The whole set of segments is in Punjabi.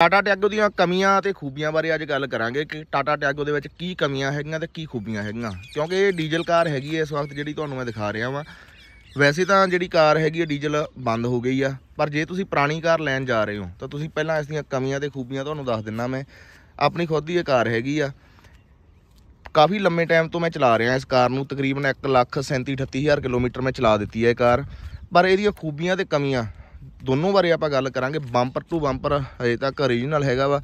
ਟਾਟਾ ਟਿਆਗੋ ਦੀਆਂ ਕਮੀਆਂ ਤੇ ਖੂਬੀਆਂ ਬਾਰੇ ਅੱਜ ਗੱਲ ਕਰਾਂਗੇ ਕਿ ਟਾਟਾ ਟਿਆਗੋ ਦੇ ਵਿੱਚ ਕੀ ਕਮੀਆਂ ਹੈਗੀਆਂ ਤੇ ਕੀ ਖੂਬੀਆਂ ਹੈਗੀਆਂ। ਕਿਉਂਕਿ ਇਹ ਡੀਜ਼ਲ ਕਾਰ ਹੈਗੀ ਹੈ ਇਸ ਵਕਤ ਜਿਹੜੀ ਤੁਹਾਨੂੰ ਮੈਂ ਦਿਖਾ ਰਿਹਾ ਵਾਂ। ਵੈਸੇ ਤਾਂ ਜਿਹੜੀ ਕਾਰ ਹੈਗੀ ਹੈ, ਡੀਜ਼ਲ ਬੰਦ ਹੋ ਗਈ ਆ, ਪਰ ਜੇ ਤੁਸੀਂ ਪੁਰਾਣੀ ਕਾਰ ਲੈਣ ਜਾ ਰਹੇ ਹੋ, ਤਾਂ ਤੁਸੀਂ ਪਹਿਲਾਂ ਇਸ ਦੀਆਂ ਕਮੀਆਂ ਤੇ ਖੂਬੀਆਂ ਤੁਹਾਨੂੰ ਦੱਸ ਦਿੰਨਾ ਮੈਂ। ਆਪਣੀ ਖੁਦ ਦੀ ਇਹ ਕਾਰ ਹੈਗੀ ਆ। ਕਾਫੀ ਲੰਮੇ ਟਾਈਮ ਤੋਂ ਮੈਂ ਚਲਾ ਰਿਹਾ ਇਸ ਕਾਰ ਨੂੰ, ਤਕਰੀਬਨ 1 ਲੱਖ 37 38000 ਕਿਲੋਮੀਟਰ ਮੈਂ ਚਲਾ ਦਿੱਤੀ ਹੈ ਇਹ ਕਾਰ। ਪਰ ਇਹਦੀਆਂ ਖੂਬੀਆਂ ਤੇ ਕਮੀਆਂ ਦੋਨੋਂ ਬਾਰੇ ਆਪਾਂ ਗੱਲ ਕਰਾਂਗੇ। ਬੰਪਰ ਟੂ ਬੰਪਰ ਹਜੇ ਤੱਕ ਓਰੀਜਨਲ ਹੈਗਾ ਵਾ।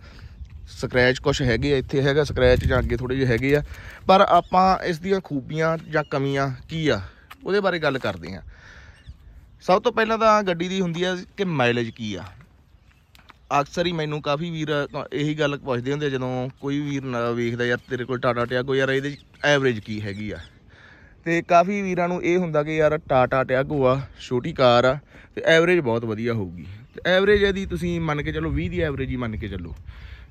ਸਕ੍ਰੈਚ ਕੁਝ ਹੈਗੇ ਆ, ਇੱਥੇ ਹੈਗਾ ਸਕ੍ਰੈਚ ਜਾਂ ਅੱਗੇ ਥੋੜੇ ਜਿਹੇ ਹੈਗੇ ਆ। ਪਰ ਆਪਾਂ ਇਸ ਦੀਆਂ ਖੂਬੀਆਂ ਜਾਂ ਕਮੀਆਂ ਕੀ ਆ, ਉਹਦੇ ਬਾਰੇ ਗੱਲ ਕਰਦੇ ਆ ਸਭ ਤੋਂ ਪਹਿਲਾਂ ਤਾਂ ਗੱਡੀ ਦੀ ਹੁੰਦੀ ਆ ਕਿ ਮਾਈਲੇਜ ਕੀ ਆ। ਅਕਸਰ ਹੀ ਮੈਨੂੰ ਕਾਫੀ ਵੀਰ ਇਹੀ ਗੱਲ ਪੁੱਛਦੇ ਹੁੰਦੇ ਆ, ਜਦੋਂ ਕੋਈ ਵੀਰ ਵੇਖਦਾ ਯਾਰ ਤੇਰੇ ਕੋਲ ਟਾਟਾ ਟਿਆ ਕੋਈ ਯਾਰ ਇਹਦੇ ਐਵਰੇਜ ਕੀ ਹੈਗੀ ਆ। ਤੇ ਕਾਫੀ ਵੀਰਾਂ ਨੂੰ ਇਹ ਹੁੰਦਾ ਕਿ ਯਾਰ ਟਾਟਾ ਟਿਆਗੋ ਆ ਛੋਟੀ ਕਾਰ ਆ, ਤੇ ਐਵਰੇਜ ਬਹੁਤ ਵਧੀਆ ਹੋਊਗੀ। ਤੇ ਐਵਰੇਜ ਇਹਦੀ ਤੁਸੀਂ ਮੰਨ ਕੇ ਚੱਲੋ 20 ਦੀ ਐਵਰੇਜ ਹੀ ਮੰਨ ਕੇ ਚੱਲੋ।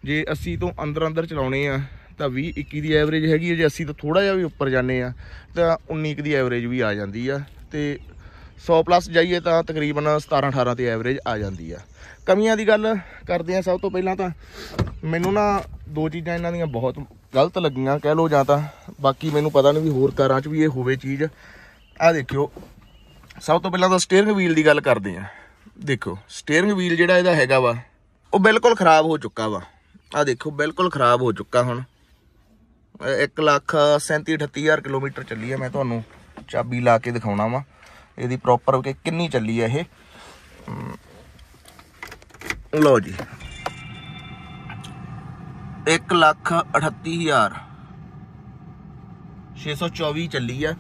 ਜੇ 80 ਤੋਂ ਅੰਦਰ ਅੰਦਰ ਚਲਾਉਣੇ ਆ, ਤਾਂ 20 21 ਦੀ ਐਵਰੇਜ ਹੈਗੀ ਹੈ ਜੇ 80 ਤੋਂ ਥੋੜਾ ਜਿਹਾ ਵੀ ਉੱਪਰ ਜਾਂਦੇ ਆ, ਤਾਂ 19 ਕੁ ਦੀ ਐਵਰੇਜ ਵੀ ਆ ਜਾਂਦੀ ਆ। ਤੇ 100 ਪਲੱਸ ਜਾਈਏ ਤਾਂ ਤਕਰੀਬਨ 17 18 ਤੇ ਐਵਰੇਜ ਆ ਜਾਂਦੀ ਆ। ਕਮੀਆਂ ਦੀ ਗੱਲ ਕਰਦੇ ਆ ਸਭ ਤੋਂ ਪਹਿਲਾਂ ਤਾਂ ਮੈਨੂੰ ਨਾ ਦੋ ਚੀਜ਼ਾਂ ਇਹਨਾਂ ਦੀਆਂ ਬਹੁਤ ਗਲਤ ਲੱਗੀਆਂ, ਕਹਿ ਲਓ ਜਾਂ ਤਾਂ ਬਾਕੀ ਮੈਨੂੰ ਪਤਾ ਨਹੀਂ ਵੀ ਹੋਰ ਕਾਰਾਂ 'ਚ ਵੀ ਇਹ ਹੋਵੇ ਚੀਜ਼। ਆ ਦੇਖਿਓ, ਸਭ ਤੋਂ ਪਹਿਲਾਂ ਤਾਂ ਸਟੀਅਰਿੰਗ ਵੀਲ ਦੀ ਗੱਲ ਕਰਦੇ ਆ ਦੇਖੋ ਸਟੀਅਰਿੰਗ ਵੀਲ ਜਿਹੜਾ ਇਹਦਾ ਹੈਗਾ ਵਾ, ਉਹ ਬਿਲਕੁਲ ਖਰਾਬ ਹੋ ਚੁੱਕਾ ਵਾ। ਆ ਦੇਖੋ, ਬਿਲਕੁਲ ਖਰਾਬ ਹੋ ਚੁੱਕਾ ਹੁਣ। 1 ਲੱਖ 37 38000 ਕਿਲੋਮੀਟਰ ਚੱਲੀ ਆ ਮੈਂ ਤੁਹਾਨੂੰ ਚਾਬੀ ਲਾ ਕੇ ਦਿਖਾਉਣਾ ਵਾ। ਇਹਦੀ ਪ੍ਰੋਪਰ ਕਿ ਕਿੰਨੀ ਚੱਲੀ ਹੈ ਇਹ। ਲਓ ਜੀ। 1 ਲੱਖ 38000 624 ਚੱਲੀ ਆ।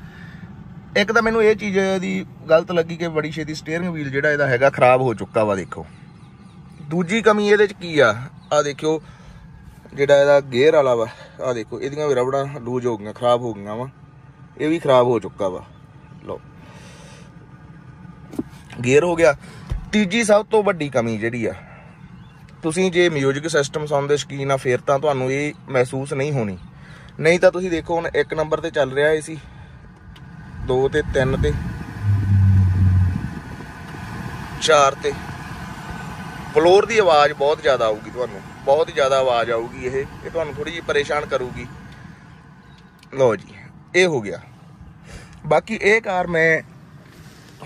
ਇੱਕ ਤਾਂ ਮੈਨੂੰ ਇਹ ਚੀਜ਼ ਦੀ ਗਲਤ ਲੱਗੀ ਕਿ ਬੜੀ ਛੇਤੀ ਸਟੀਅਰਿੰਗ ਵੀਲ ਜਿਹੜਾ ਇਹਦਾ ਹੈਗਾ ਖਰਾਬ ਹੋ ਚੁੱਕਾ ਵਾ, ਦੇਖੋ। ਦੂਜੀ ਕਮੀ ਇਹਦੇ ਚ ਕੀ ਆ? ਆ ਦੇਖਿਓ, ਜਿਹੜਾ ਇਹਦਾ ਗੇਅਰ ਵਾਲਾ ਵਾ ਆ ਦੇਖੋ, ਇਹਦੀਆਂ ਵੀ ਰਬੜਾਂ ਲੂਜ ਹੋ ਗਈਆਂ, ਖਰਾਬ ਹੋ ਗਈਆਂ ਵਾ। ਇਹ ਵੀ ਖਰਾਬ ਹੋ ਚੁੱਕਾ ਵਾ। ਲਓ। ਗੇਅਰ ਹੋ ਗਿਆ। ਤੀਜੀ ਸਭ ਤੋਂ ਵੱਡੀ ਕਮੀ ਜਿਹੜੀ ਆ, ਤੁਸੀਂ ਜੇ ਮਿਊਜ਼ਿਕ ਸਿਸਟਮ ਸੁਣਨ ਸ਼ਕੀਨ ਆ, ਫੇਰ ਤਾਂ ਤੁਹਾਨੂੰ ਇਹ ਮਹਿਸੂਸ ਨਹੀਂ ਹੋਣੀ। ਨਹੀਂ ਤਾਂ ਤੁਸੀਂ ਦੇਖੋ ਹੁਣ ਇੱਕ ਨੰਬਰ ਤੇ ਚੱਲ ਰਿਹਾ ਏ ਸੀ। 2 ਤੇ 3 ਤੇ। 4 ਤੇ। ਫਲੋਰ ਦੀ ਆਵਾਜ਼ ਬਹੁਤ ਜ਼ਿਆਦਾ ਆਊਗੀ ਤੁਹਾਨੂੰ। ਬਹੁਤ ਜ਼ਿਆਦਾ ਆਵਾਜ਼ ਆਊਗੀ ਇਹ। ਇਹ ਤੁਹਾਨੂੰ ਥੋੜੀ ਜਿਹੀ ਪਰੇਸ਼ਾਨ ਕਰੂਗੀ। ਲਓ ਜੀ, ਇਹ ਹੋ ਗਿਆ। ਬਾਕੀ ਇਹ ਕਾਰ ਮੈਂ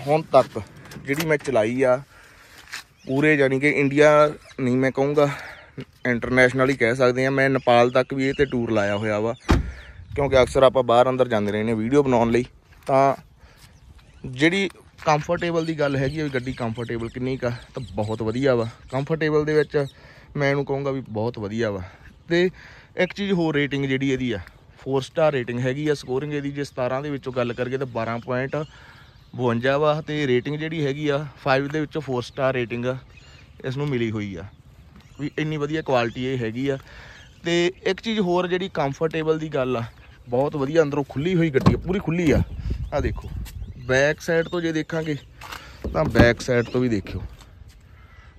ਹੁਣ ਤੱਕ ਜਿਹੜੀ ਮੈਂ ਚਲਾਈ ਆ, ਪੂਰੇ ਯਾਨੀ ਕਿ ਇੰਡੀਆ ਨਹੀਂ ਮੈਂ ਕਹੂੰਗਾ। ਇੰਟਰਨੈਸ਼ਨਲ ਹੀ ਕਹਿ ਸਕਦੇ ਆ ਮੈਂ ਨੇਪਾਲ ਤੱਕ ਵੀ ਇਹ ਤੇ ਟੂਰ ਲਾਇਆ ਹੋਇਆ ਵਾ। ਕਿਉਂਕਿ ਅਕਸਰ ਆਪਾਂ ਬਾਹਰ ਅੰਦਰ ਜਾਂਦੇ ਰਹਿੰਦੇ ਨੇ ਵੀਡੀਓ ਬਣਾਉਣ ਲਈ। ਤਾਂ ਜਿਹੜੀ ਕੰਫਰਟੇਬਲ ਦੀ ਗੱਲ ਹੈਗੀ ਆ ਵੀ ਗੱਡੀ ਕੰਫਰਟੇਬਲ ਕਿੰਨੀ ਕਾ ਤਾਂ ਬਹੁਤ ਵਧੀਆ ਵਾ। ਕੰਫਰਟੇਬਲ ਦੇ ਵਿੱਚ ਮੈਂ ਇਹਨੂੰ ਕਹੂੰਗਾ ਵੀ ਬਹੁਤ ਵਧੀਆ ਵਾ। ਤੇ ਇੱਕ ਚੀਜ਼ ਹੋਰ ਰੇਟਿੰਗ ਜਿਹੜੀ ਇਹਦੀ ਆ 4 ਸਟਾਰ ਰੇਟਿੰਗ ਹੈਗੀ ਆ ਸਕੋਰਿੰਗ ਇਹਦੀ। ਜੇ 17 ਦੇ ਵਿੱਚੋਂ ਗੱਲ ਕਰੀਏ ਤਾਂ 12.52 ਵਾ। ਤੇ ਰੇਟਿੰਗ ਜਿਹੜੀ ਹੈਗੀ ਆ 5 ਦੇ ਵਿੱਚੋਂ 4 ਸਟਾਰ ਰੇਟਿੰਗ ਇਸ ਨੂੰ ਮਿਲੀ ਹੋਈ ਆ। ਵੀ ਇੰਨੀ ਵਧੀਆ ਕੁਆਲਿਟੀ ਇਹ ਹੈਗੀ ਆ। ਤੇ ਇੱਕ ਚੀਜ਼ ਹੋਰ ਜਿਹੜੀ ਕੰਫਰਟੇਬਲ ਦੀ ਗੱਲ ਆ, ਬਹੁਤ ਵਧੀਆ ਅੰਦਰੋਂ ਖੁੱਲੀ ਹੋਈ ਗੱਡੀ ਆ, ਪੂਰੀ ਖੁੱਲੀ ਆ। ਆ ਦੇਖੋ ਬੈਕ ਸਾਈਡ ਤੋਂ ਜੇ ਦੇਖਾਂਗੇ, ਤਾਂ ਬੈਕ ਸਾਈਡ ਤੋਂ ਵੀ ਦੇਖਿਓ।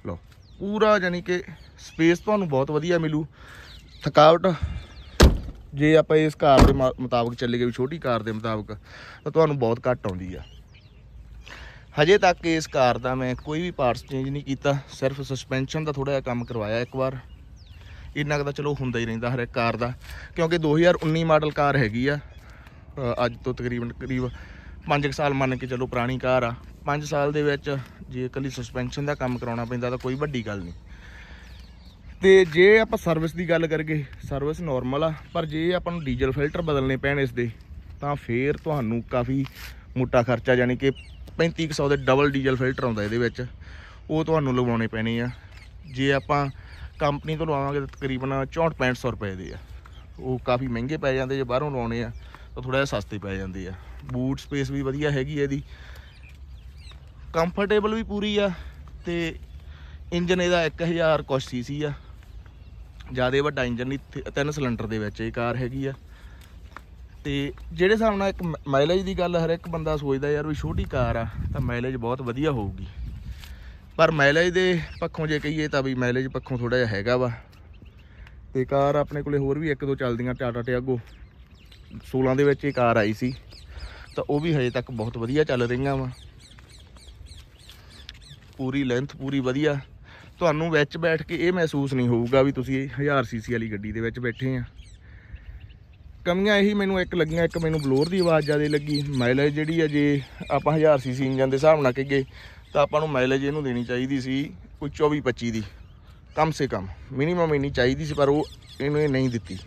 ਲਓ, ਪੂਰਾ ਯਾਨੀ ਕਿ ਸਪੇਸ ਤੁਹਾਨੂੰ ਬਹੁਤ ਵਧੀਆ ਮਿਲੂ। ਥਕਾਵਟ, ਜੇ ਆਪਾਂ ਇਸ ਕਾਰ ਦੇ ਮਾ- ਮੁਤਾਬਕ ਚੱਲੇ ਗਏ ਛੋਟੀ ਕਾਰ ਦੇ ਮੁਤਾਬਕ, ਤਾਂ ਤੁਹਾਨੂੰ ਬਹੁਤ ਘੱਟ ਆਉਂਦੀ ਆ। ਹਜੇ ਤੱਕ ਇਸ ਕਾਰ ਦਾ ਮੈਂ ਕੋਈ ਵੀ ਪਾਰਟਸ ਚੇਂਜ ਨਹੀਂ ਕੀਤਾ, ਸਿਰਫ ਸਸਪੈਂਸ਼ਨ ਦਾ ਥੋੜਾ ਜਿਹਾ ਕੰਮ ਕਰਵਾਇਆ ਇੱਕ ਵਾਰ। ਇੰਨਾ ਕੁ ਤਾਂ ਚਲੋ ਹੁੰਦਾ ਹੀ ਰਹਿੰਦਾ ਹਰ ਇੱਕ ਕਾਰ ਦਾ, ਕਿਉਂਕਿ 2019 ਮਾਡਲ ਕਾਰ ਹੈਗੀ ਆ। ਅੱਜ ਤੋਂ ਤਕਰੀਬਨ ਕਰੀਬ 5 ਸਾਲ ਮੰਨ ਕੇ ਚਲੋ ਪੁਰਾਣੀ ਕਾਰ ਆ। 5 ਸਾਲ ਦੇ ਵਿੱਚ ਜੇ ਇਕੱਲੀ ਸਸਪੈਂਸ਼ਨ ਦਾ ਕੰਮ ਕਰਾਉਣਾ ਪੈਂਦਾ ਤਾਂ ਕੋਈ ਵੱਡੀ ਗੱਲ ਨਹੀਂ। ਤੇ ਜੇ ਆਪਾਂ ਸਰਵਿਸ ਦੀ ਗੱਲ ਕਰੀਏ ਸਰਵਿਸ ਨਾਰਮਲ ਆ, ਪਰ ਜੇ ਆਪਾਂ ਨੂੰ ਡੀਜ਼ਲ ਫਿਲਟਰ ਬਦਲਨੇ ਪੈਣ ਇਸ ਦੇ, ਤਾਂ ਫੇਰ ਤੁਹਾਨੂੰ ਕਾਫੀ ਮੋਟਾ ਖਰਚਾ, ਯਾਨੀ ਕਿ 3500 ਦੇ ਡਬਲ ਡੀਜ਼ਲ ਫਿਲਟਰ ਆਉਂਦਾ ਇਹਦੇ ਵਿੱਚ। ਉਹ ਤੁਹਾਨੂੰ ਲਗਵਾਉਣੇ ਪੈਣੇ ਆ। ਜੇ ਆਪਾਂ ਕੰਪਨੀ ਤੋਂ ਲਵਾਵਾਂਗੇ ਤਾਂ ਤਕਰੀਬਨ 64 6500 ਰੁਪਏ ਦੇ ਆ। ਉਹ ਕਾਫੀ ਮਹਿੰਗੇ ਪੈ ਜਾਂਦੇ, ਜੇ ਬਾਹਰੋਂ ਲਵਾਉਣੇ ਆ, ਤਾਂ ਥੋੜਾ ਜਿਹਾ ਸਸਤੇ ਪੈ ਜਾਂਦੇ ਆ। ਬੂਟ ਸਪੇਸ ਵੀ ਵਧੀਆ ਹੈਗੀ ਇਹਦੀ। ਕੰਫਰਟੇਬਲ ਵੀ ਪੂਰੀ ਆ ਤੇ ਇੰਜਨ ਇਹਦਾ 1000 ਕੁਛ ਸੀਸੀ ਆ। ਜ਼ਿਆਦਾ ਵੱਡਾ ਇੰਜਨ ਨਹੀਂ, ਤਿੰਨ ਸਿਲੰਡਰ ਦੇ ਵਿੱਚ ਇਹ ਕਾਰ ਹੈਗੀ ਆ। ਤੇ ਜਿਹੜੇ ਹਿਸਾਬ ਨਾਲ ਇੱਕ ਮਾਈਲੇਜ ਦੀ ਗੱਲ ਹਰ ਇੱਕ ਬੰਦਾ ਸੋਚਦਾ ਯਾਰ ਵੀ ਛੋਟੀ ਕਾਰ ਆ, ਤਾਂ ਮਾਈਲੇਜ ਬਹੁਤ ਵਧੀਆ ਹੋਊਗੀ। ਪਰ ਮਾਈਲੇਜ ਦੇ ਪੱਖੋਂ ਜੇ ਕਹੀਏ ਤਾਂ ਵੀ ਮਾਈਲੇਜ ਪੱਖੋਂ ਥੋੜਾ ਜਿਹਾ ਹੈਗਾ ਵਾ। ਤੇ ਕਾਰ ਆਪਣੇ ਕੋਲੇ ਹੋਰ ਵੀ ਇੱਕ ਦੋ ਚੱਲਦੀਆਂ ਟਾਟਾ ਟਿਆਗੋ 16 ਦੇ ਵਿੱਚ ਇਹ ਕਾਰ ਆਈ ਸੀ। ਤਾਂ ਉਹ ਵੀ ਹਜੇ ਤੱਕ ਬਹੁਤ ਵਧੀਆ ਚੱਲ ਰਹੀਆਂ ਵਾ। ਪੂਰੀ ਲੈਂਥ ਪੂਰੀ ਵਧੀਆ। ਤੁਹਾਨੂੰ ਵਿੱਚ ਬੈਠ ਕੇ ਇਹ ਮਹਿਸੂਸ ਨਹੀਂ ਹੋਊਗਾ ਵੀ ਤੁਸੀਂ 1000 ਸੀਸੀ ਵਾਲੀ ਗੱਡੀ ਦੇ ਵਿੱਚ ਬੈਠੇ ਆ। ਕਮੀਆਂ ਇਹੀ ਮੈਨੂੰ ਇੱਕ ਲੱਗੀਆਂ, ਇੱਕ ਮੈਨੂੰ ਬਲੋਰ ਦੀ ਆਵਾਜ਼ ਜ਼ਿਆਦਾ ਲੱਗੀ। ਮਾਈਲੇਜ ਜਿਹੜੀ ਹੈ ਜੇ ਆਪਾਂ 1000 ਸੀਸੀ ਇੰਜਨ ਦੇ ਹਿਸਾਬ ਨਾਲ ਕਹੀਏ, ਤਾਂ ਆਪਾਂ ਨੂੰ ਮਾਈਲੇਜ ਇਹਨੂੰ ਦੇਣੀ ਚਾਹੀਦੀ ਸੀ ਕੋਈ 24 25 ਦੀ। ਕਮ ਸੇ ਕਮ ਮਿਨੀਮਮ ਇੰਨੀ ਚਾਹੀਦੀ ਸੀ, ਪਰ ਉਹ ਇਹਨੂੰ ਇਹ ਨਹੀਂ ਦਿੱਤੀ।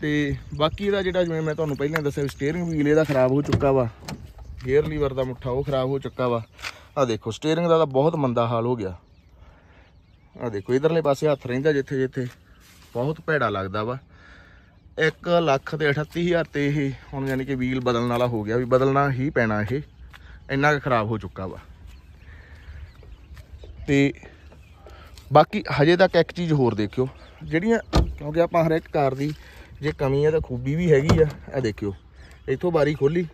ਤੇ ਬਾਕੀ ਇਹਦਾ ਜਿਹੜਾ ਜਿਵੇਂ ਮੈਂ ਤੁਹਾਨੂੰ ਪਹਿਲਾਂ ਦੱਸਿਆ ਸਟੀਅਰਿੰਗ ਵੀਲ ਇਹਦਾ ਖਰਾਬ ਹੋ ਚੁੱਕਾ ਵਾ ਗੇਅਰ ਲੀਵਰ ਦਾ ਮੁੱਠਾ ਉਹ ਖਰਾਬ ਹੋ ਚੁੱਕਾ ਵਾ। ਆ ਦੇਖੋ ਸਟੀਅਰਿੰਗ ਦਾ ਤਾਂ ਬਹੁਤ ਮੰਦਾ ਹਾਲ ਹੋ ਗਿਆ। ਆ ਦੇਖੋ, ਇਧਰਲੇ ਪਾਸੇ ਹੱਥ ਰਹਿੰਦਾ ਜਿੱਥੇ ਜਿੱਥੇ ਬਹੁਤ ਭੈੜਾ ਲੱਗਦਾ ਵਾ। 1 ਲੱਖ ਤੇ 38000 ਤੇ ਇਹ ਹੁਣ ਯਾਨੀ ਕਿ ਵੀਲ ਬਦਲਣ ਵਾਲਾ ਹੋ ਗਿਆ ਵੀ ਬਦਲਣਾ ਹੀ ਪੈਣਾ ਇਹ। ਇੰਨਾ ਕੁ ਖਰਾਬ ਹੋ ਚੁੱਕਾ ਵਾ। ਤੇ ਬਾਕੀ ਹਜੇ ਤੱਕ ਇੱਕ ਚੀਜ਼ ਹੋਰ ਦੇਖਿਓ, ਜਿਹੜੀਆਂ ਕਿਉਂਕਿ ਆਪਾਂ ਹਰ ਇੱਕ ਕਾਰ ਦੀ ਜੇ ਕਮੀ ਹੈ ਤਾਂ ਖੂਬੀ ਵੀ ਹੈਗੀ ਆ, ਇਹ ਦੇਖਿਓ। ਇੱਥੋਂ ਬਾਰੀ ਖੋਲੀ।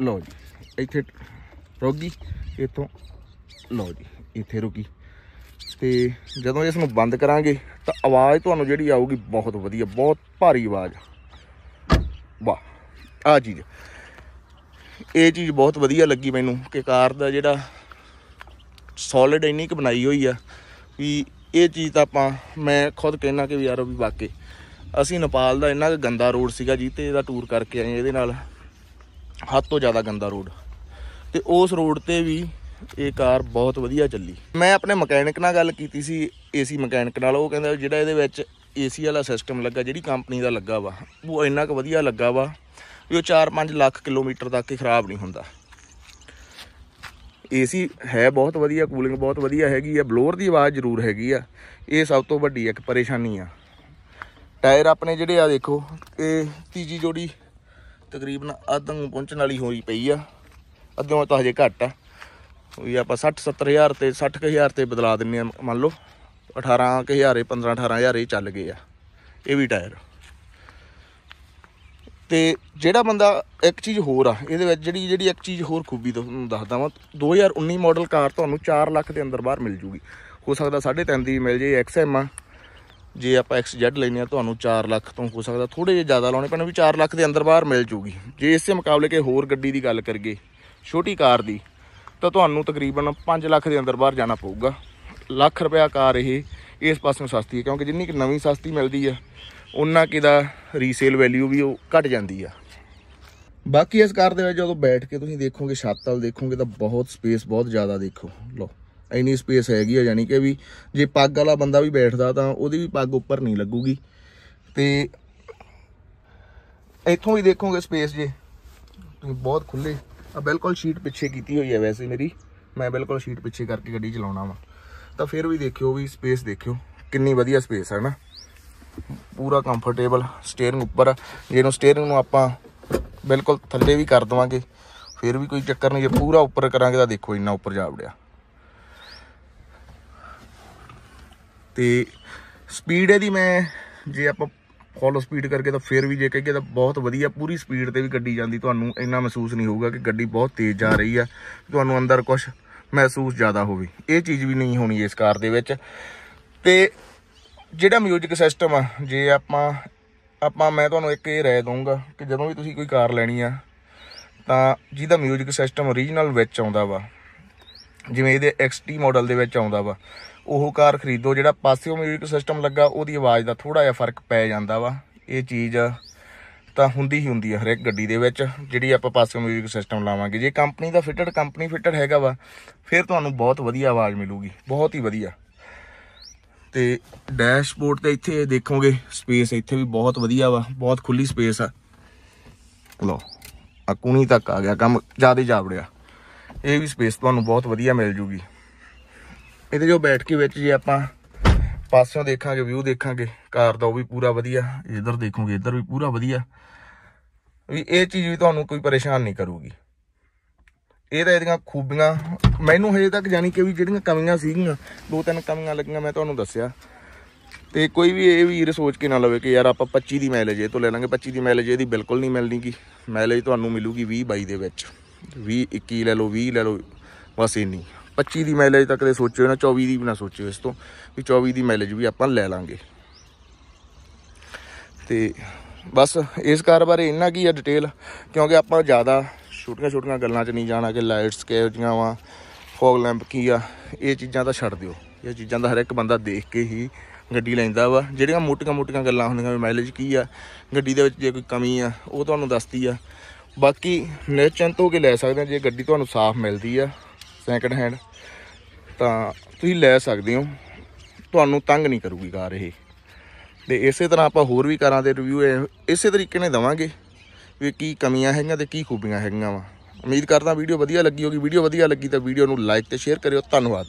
ਲਓ ਜੀ, ਇੱਥੇ ਰੁਕ ਗਈ। ਇੱਥੋਂ, ਲਓ ਜੀ, ਇੱਥੇ ਰੁਕੀ। ਤੇ ਜਦੋਂ ਇਸ ਨੂੰ ਬੰਦ ਕਰਾਂਗੇ ਤਾਂ ਆਵਾਜ਼ ਤੁਹਾਨੂੰ ਜਿਹੜੀ ਆਊਗੀ ਬਹੁਤ ਵਧੀਆ, ਬਹੁਤ ਭਾਰੀ ਆਵਾਜ਼। ਵਾਹ ਆ ਚੀਜ਼। ਇਹ ਚੀਜ਼ ਬਹੁਤ ਵਧੀਆ ਲੱਗੀ ਮੈਨੂੰ ਕਿ ਕਾਰ ਦਾ ਜਿਹੜਾ ਸੋਲਿਡ ਇੰਨੀ ਕੁ ਬਣਾਈ ਹੋਈ ਆ ਵੀ ਇਹ ਚੀਜ਼ ਤਾਂ ਆਪਾਂ, ਮੈਂ ਖੁਦ ਕਹਿਣਾ ਕਿ ਵੀ ਯਾਰ ਵੀ ਵਾਕਈ ਅਸੀਂ ਨੇਪਾਲ ਦਾ ਇੰਨਾ ਕੁ ਗੰਦਾ ਰੋਡ ਸੀਗਾ ਜੀ ਤੇ ਇਹਦਾ ਟੂਰ ਕਰਕੇ ਆਏ ਇਹਦੇ ਨਾਲ ਹੱਦ ਤੋਂ ਜ਼ਿਆਦਾ ਗੰਦਾ ਰੋਡ। ਤੇ ਉਸ ਰੋਡ ਤੇ ਵੀ ਇਹ ਕਾਰ ਬਹੁਤ ਵਧੀਆ ਚੱਲੀ। ਮੈਂ ਆਪਣੇ ਮਕੈਨਿਕ ਨਾਲ ਗੱਲ ਕੀਤੀ ਸੀ, ਏਸੀ ਮਕੈਨਿਕ ਨਾਲ। ਉਹ ਕਹਿੰਦਾ ਜਿਹੜਾ ਇਹਦੇ ਵਿੱਚ ਏਸੀ ਵਾਲਾ ਸਿਸਟਮ ਲੱਗਾ, ਜਿਹੜੀ ਕੰਪਨੀ ਦਾ ਲੱਗਾ ਵਾ, ਉਹ ਇੰਨਾ ਕੁ ਵਧੀਆ ਲੱਗਾ ਵਾ ਵੀ ਉਹ 4-5 ਲੱਖ ਕਿਲੋਮੀਟਰ ਤੱਕ ਹੀ ਖਰਾਬ ਨਹੀਂ ਹੁੰਦਾ। ਏਸੀ ਹੈ ਬਹੁਤ ਵਧੀਆ, ਕੂਲਿੰਗ ਬਹੁਤ ਵਧੀਆ ਹੈਗੀ ਆ, ਬਲੋਰ ਦੀ ਆਵਾਜ਼ ਜ਼ਰੂਰ ਹੈਗੀ ਆ। ਇਹ ਸਭ ਤੋਂ ਵੱਡੀ ਇੱਕ ਪਰੇਸ਼ਾਨੀ ਆ। ਟਾਇਰ ਆਪਣੇ ਜਿਹੜੇ ਆ ਦੇਖੋ, ਇਹ ਤੀਜੀ ਜੋੜੀ ਤਕਰੀਬਨ ਅੱਧ ਨੂੰ ਪਹੁੰਚਣ ਵਾਲੀ ਹੋਈ ਪਈ ਆ। ਅੱਧੋਂ ਤਾਂ ਹਜੇ ਘੱਟ ਆ। ਵੀ ਆਪਾਂ 60 70000 ਤੇ 60000 ਤੇ ਬਦਲਾ ਦਿੰਨੇ ਆ, ਮੰਨ ਲਓ 18000 15 18000 ਇਹ ਚੱਲ ਗਏ ਆ। ਇਹ ਵੀ ਟਾਇਰ। ਤੇ ਜਿਹੜਾ ਬੰਦਾ ਇੱਕ ਚੀਜ਼ ਹੋਰ ਆ, ਇਹਦੇ ਵਿੱਚ ਜਿਹੜੀ ਜਿਹੜੀ ਇੱਕ ਚੀਜ਼ ਹੋਰ ਖੂਬੀ ਤੁਹਾਨੂੰ ਦੱਸਦਾ ਵਾਂ 2019 ਮਾਡਲ ਕਾਰ ਤੁਹਾਨੂੰ 4 ਲੱਖ ਦੇ ਅੰਦਰ ਬਾਹਰ ਮਿਲ ਜੂਗੀ। ਹੋ ਸਕਦਾ 3.5 ਦੀ ਮਿਲ ਜੇ XM ਆ। ਜੇ ਆਪਾਂ XZ ਲੈਨੇ ਆ, ਤੁਹਾਨੂੰ 4 ਲੱਖ ਤੋਂ ਹੋ ਸਕਦਾ ਥੋੜੇ ਜਿਹਾ ਜ਼ਿਆਦਾ ਲਾਉਣੇ ਪੈਣ ਵੀ 4 ਲੱਖ ਦੇ ਅੰਦਰ ਬਾਹਰ ਮਿਲ ਜੂਗੀ। ਜੇ ਇਸੇ ਮੁਕਾਬਲੇ ਕੇ ਹੋਰ ਗੱਡੀ ਦੀ ਗੱਲ ਕਰੀਏ, ਛੋਟੀ ਕਾਰ ਦੀ ਤਾਂ ਤੁਹਾਨੂੰ ਤਕਰੀਬਨ 5 ਲੱਖ ਦੇ ਅੰਦਰ ਬਾਹਰ ਜਾਣਾ ਪਊਗਾ। ਲੱਖ ਰੁਪਿਆ ਕਾਰ ਇਹ ਇਸ ਪਾਸੋਂ ਸਸਤੀ ਹੈ, ਕਿਉਂਕਿ ਜਿੰਨੀ ਕਿ ਨਵੀਂ ਸਸਤੀ ਮਿਲਦੀ ਆ ਉਹਨਾਂ ਕਿਦਾ ਰੀਸੇਲ ਵੈਲਿਊ ਵੀ ਉਹ ਘਟ ਜਾਂਦੀ ਆ। ਬਾਕੀ ਇਸ ਕਾਰ ਦੇ ਵਿੱਚ ਜਦੋਂ ਬੈਠ ਕੇ ਤੁਸੀਂ ਦੇਖੋਗੇ, ਛੱਤ ਵੱਲ ਦੇਖੋਗੇ ਤਾਂ ਬਹੁਤ ਸਪੇਸ ਬਹੁਤ ਜ਼ਿਆਦਾ ਦੇਖੋ। ਲਓ, ਇੰਨੀ ਸਪੇਸ ਹੈਗੀ ਆ, ਯਾਨੀ ਕਿ ਵੀ ਜੇ ਪੱਗ ਵਾਲਾ ਬੰਦਾ ਵੀ ਬੈਠਦਾ ਤਾਂ ਉਹਦੀ ਵੀ ਪੱਗ ਉੱਪਰ ਨਹੀਂ ਲੱਗੂਗੀ। ਤੇ ਇੱਥੋਂ ਵੀ ਦੇਖੋਗੇ ਸਪੇਸ ਜੇ, ਤੁਸੀਂ ਬਹੁਤ ਖੁੱਲੇ ਬਿਲਕੁਲ ਸ਼ੀਟ ਪਿੱਛੇ ਕੀਤੀ ਹੋਈ ਹੈ ਵੈਸੇ ਮੇਰੀ। ਮੈਂ ਬਿਲਕੁਲ ਸ਼ੀਟ ਪਿੱਛੇ ਕਰਕੇ ਗੱਡੀ ਚਲਾਉਣਾ ਵਾ। ਤਾਂ ਫਿਰ ਵੀ ਦੇਖਿਓ ਵੀ ਸਪੇਸ ਦੇਖਿਓ। ਕਿੰਨੀ ਵਧੀਆ ਸਪੇਸ ਹੈ ਨਾ। ਪੂਰਾ ਕੰਫਰਟੇਬਲ ਸਟੀਅਰਿੰਗ ਉੱਪਰ। ਜੇ ਇਹਨੂੰ ਸਟੀਅਰਿੰਗ ਨੂੰ ਆਪਾਂ ਬਿਲਕੁਲ ਥੱਲੇ ਵੀ ਕਰ ਦਵਾਂਗੇ। ਫਿਰ ਵੀ ਕੋਈ ਚੱਕਰ ਨਹੀਂ ਜੇ ਪੂਰਾ ਉੱਪਰ ਕਰਾਂਗੇ ਤਾਂ ਦੇਖੋ ਇੰਨਾ ਉੱਪਰ ਜਾ ਵੜਿਆ। ਤੇ ਸਪੀਡ ਇਹਦੀ ਮੈਂ ਜੇ ਆਪਾਂ ਫੁੱਲ ਸਪੀਡ ਕਰਕੇ ਤਾਂ ਫਿਰ ਵੀ ਜੇ ਕਹੀਏ ਤਾਂ ਬਹੁਤ ਵਧੀਆ, ਪੂਰੀ ਸਪੀਡ ਤੇ ਵੀ ਗੱਡੀ ਜਾਂਦੀ, ਤੁਹਾਨੂੰ ਇੰਨਾ ਮਹਿਸੂਸ ਨਹੀਂ ਹੋਊਗਾ ਕਿ ਗੱਡੀ ਬਹੁਤ ਤੇਜ਼ ਜਾ ਰਹੀ ਆ, ਤੁਹਾਨੂੰ ਅੰਦਰ ਕੁਝ ਮਹਿਸੂਸ ਜ਼ਿਆਦਾ ਹੋਵੇ। ਇਹ ਚੀਜ਼ ਵੀ ਨਹੀਂ ਹੋਣੀ ਇਸ ਕਾਰ ਦੇ ਵਿੱਚ। ਤੇ ਜਿਹੜਾ ਮਿਊਜ਼ਿਕ ਸਿਸਟਮ ਆ, ਜੇ ਆਪਾਂ ਆਪਾਂ, ਮੈਂ ਤੁਹਾਨੂੰ ਇੱਕ ਇਹ ਰਾਏ ਦਊਂਗਾ ਕਿ ਜਦੋਂ ਵੀ ਤੁਸੀਂ ਕੋਈ ਕਾਰ ਲੈਣੀ ਆ, ਤਾਂ ਜਿਹਦਾ ਮਿਊਜ਼ਿਕ ਸਿਸਟਮ origignal ਵਿੱਚ ਆਉਂਦਾ ਵਾ, ਜਿਵੇਂ ਇਹਦੇ XT ਮਾਡਲ ਦੇ ਵਿੱਚ ਆਉਂਦਾ ਵਾ ਉਹ ਕਾਰ ਖਰੀਦੋ, ਜਿਹੜਾ ਪਾਸਿਓ ਮਿਊਜ਼ਿਕ ਸਿਸਟਮ ਲੱਗਾ, ਉਹਦੀ ਆਵਾਜ਼ ਦਾ ਥੋੜਾ ਜਿਹਾ ਫ਼ਰਕ ਪੈ ਜਾਂਦਾ ਵਾ। ਇਹ ਚੀਜ਼ ਤਾਂ ਹੁੰਦੀ ਹੀ ਹੁੰਦੀ ਹੈ ਹਰੇਕ ਗੱਡੀ ਦੇ ਵਿੱਚ, ਜਿਹੜੀ ਆਪਾਂ ਪਾਸਿਓ ਮਿਊਜ਼ਿਕ ਸਿਸਟਮ ਲਾਵਾਂਗੇ। ਜੇ ਕੰਪਨੀ ਦਾ ਫਿਟਡ ਕੰਪਨੀ ਫਿਟਡ ਹੈਗਾ ਵਾ, ਫਿਰ ਤੁਹਾਨੂੰ ਬਹੁਤ ਵਧੀਆ ਆਵਾਜ਼ ਮਿਲੂਗੀ, ਬਹੁਤ ਹੀ ਵਧੀਆ। ਤੇ ਡੈਸ਼ਬੋਰਡ ਤੇ ਇੱਥੇ ਦੇਖੋਗੇ ਸਪੇਸ ਇੱਥੇ ਵੀ ਬਹੁਤ ਵਧੀਆ ਵਾ, ਬਹੁਤ ਖੁੱਲੀ ਸਪੇਸ ਆ। ਲਓ, ਆ ਕੁਣੀ ਤੱਕ ਆ ਗਿਆ, ਕੰਮ ਜ਼ਿਆਦਾ ਜਾਵੜਿਆ ਇਹ ਵੀ ਸਪੇਸ ਤੁਹਾਨੂੰ ਬਹੁਤ ਵਧੀਆ ਮਿਲ ਜੂਗੀ। ਇਹਦੇ ਜੋ ਬੈਠ ਕੇ ਵਿੱਚ ਜੇ ਆਪਾਂ ਪਾਸਿਓਂ ਦੇਖਾਂਗੇ ਵਿਊ ਦੇਖਾਂਗੇ, ਕਾਰ ਦਾ ਉਹ ਵੀ ਪੂਰਾ ਵਧੀਆ, ਇਧਰ ਦੇਖੋਗੇ, ਇਧਰ ਵੀ ਪੂਰਾ ਵਧੀਆ। ਵੀ ਇਹ ਚੀਜ਼ ਵੀ ਤੁਹਾਨੂੰ ਕੋਈ ਪਰੇਸ਼ਾਨ ਨਹੀਂ ਕਰੂਗੀ। ਇਹ ਤਾਂ ਇਹਦੀਆਂ ਖੂਬੀਆਂ, ਮੈਨੂੰ ਹਜੇ ਤੱਕ ਜਾਣੀ ਕਿ ਵੀ ਜਿਹੜੀਆਂ ਕਮੀਆਂ ਸੀਗੀਆਂ, ਦੋ ਤਿੰਨ ਕਮੀਆਂ ਲੱਗੀਆਂ, ਮੈਂ ਤੁਹਾਨੂੰ ਦੱਸਿਆ। ਤੇ ਕੋਈ ਵੀ ਇਹ ਵੀਰ ਸੋਚ ਕੇ ਨਾ ਲਵੇ ਕਿ ਯਾਰ ਆਪਾਂ 25 ਦੀ ਮਾਈਲੇਜ ਇਹ ਤੋਂ ਲੈ ਲਾਂਗੇ 25 ਦੀ ਮਾਈਲੇਜ ਇਹਦੀ ਬਿਲਕੁਲ ਨਹੀਂ ਮਿਲਣੀ ਮਿਲਣੀਗੀ। ਮਾਈਲੇਜ ਤੁਹਾਨੂੰ ਮਿਲੂਗੀ 20 22 ਦੇ ਵਿੱਚ। 20 21 ਲੈ ਲਓ 20 ਲੈ ਲਓ, ਬਸ ਇੰਨੀ। 25 ਦੀ ਮਾਈਲੇਜ ਤੱਕ ਦੇ ਸੋਚਿਓ ਨਾ 24 ਦੀ ਵੀ ਨਾ ਸੋਚਿਓ ਇਸ ਤੋਂ, ਵੀ 24 ਦੀ ਮਾਈਲੇਜ ਵੀ ਆਪਾਂ ਲੈ ਲਾਂਗੇ। ਤੇ ਬਸ ਇਸ ਕਾਰ ਬਾਰੇ ਇੰਨਾ ਕੀ ਆ ਡਿਟੇਲ ਕਿਉਂਕਿ ਆਪਾਂ ਜ਼ਿਆਦਾ ਛੋਟੀਆਂ ਛੋਟੀਆਂ ਗੱਲਾਂ 'ਚ ਨਹੀਂ ਜਾਣਾ ਕਿ ਲਾਈਟਸ ਕਿਹੋ ਜਿਹੀਆਂ ਵਾ ਫੌਗ ਲੈਂਪ ਕੀ ਆ, ਇਹ ਚੀਜ਼ਾਂ ਤਾਂ ਛੱਡ ਦਿਓ। ਇਹ ਚੀਜ਼ਾਂ ਦਾ ਹਰ ਇੱਕ ਬੰਦਾ ਦੇਖ ਕੇ ਹੀ ਗੱਡੀ ਲੈਂਦਾ ਵਾ। ਜਿਹੜੀਆਂ ਮੋਟੀਆਂ ਮੋਟੀਆਂ ਗੱਲਾਂ ਹੁੰਦੀਆਂ ਵੀ ਮਾਈਲੇਜ ਕੀ ਆ, ਗੱਡੀ ਦੇ ਵਿੱਚ ਜੇ ਕੋਈ ਕਮੀ ਆ, ਉਹ ਤੁਹਾਨੂੰ ਦੱਸਦੀ ਆ। ਬਾਕੀ ਨਿਸ਼ਚਿੰਤ ਹੋ ਕੇ ਲੈ ਸਕਦੇ ਆ, ਜੇ ਗੱਡੀ ਤੁਹਾਨੂੰ ਸਾਫ਼ ਮਿਲਦੀ ਆ। ਸੈਕਿੰਡ ਹੈਂਡ ਤਾਂ ਤੁਸੀਂ ਲੈ ਸਕਦੇ ਹੋ। ਤੁਹਾਨੂੰ ਤੰਗ ਨਹੀਂ ਕਰੂਗੀ ਕਾਰ ਇਹ। ਤੇ ਇਸੇ ਤਰ੍ਹਾਂ ਆਪਾਂ ਹੋਰ ਵੀ ਕਾਰਾਂ ਦੇ ਰਿਵਿਊ ਇਸੇ ਤਰੀਕੇ ਨਾਲ ਦਵਾਂਗੇ ਵੀ ਕੀ ਕਮੀਆਂ ਹੈਗੀਆਂ ਤੇ ਕੀ ਖੂਬੀਆਂ ਹੈਗੀਆਂ ਵਾ। ਉਮੀਦ ਕਰਦਾ ਵੀਡੀਓ ਵਧੀਆ ਲੱਗੀ ਹੋਗੀ ਵੀਡੀਓ ਵਧੀਆ ਲੱਗੀ ਤਾਂ ਵੀਡੀਓ ਨੂੰ ਲਾਈਕ ਤੇ ਸ਼ੇਅਰ ਕਰਿਓ। ਧੰਨਵਾਦ।